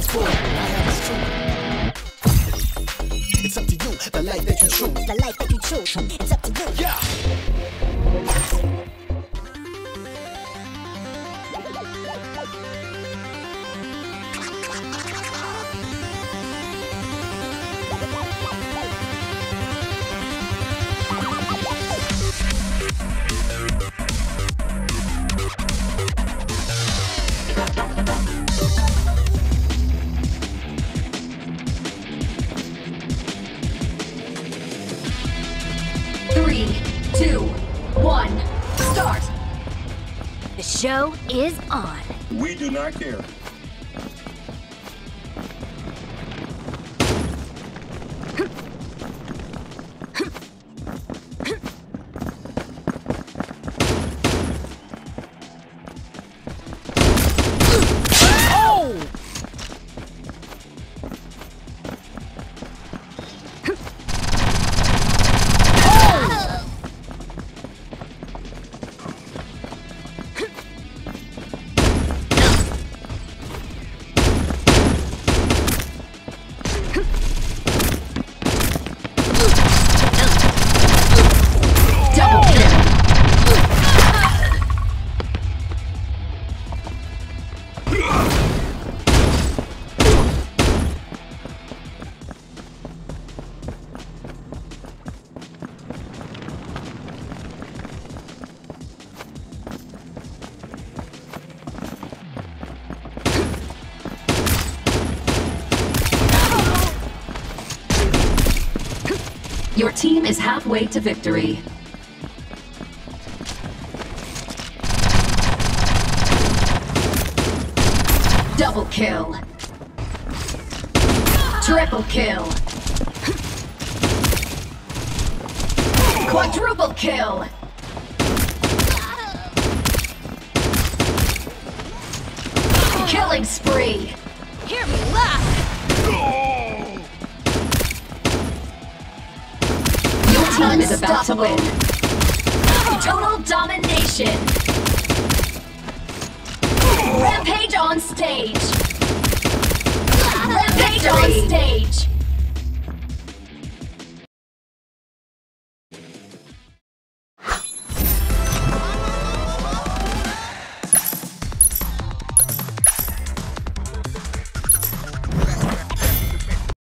Full, I am true. It's up to you, the life that you choose. The life that you choose. It's up to you. Yeah. Three, two, one, start! The show is on. We do not care. Your team is halfway to victory. Double kill. Triple kill. Quadruple kill. Killing spree. Hear me laugh. Team is about to win. Total domination. Rampage on stage. Rampage on stage.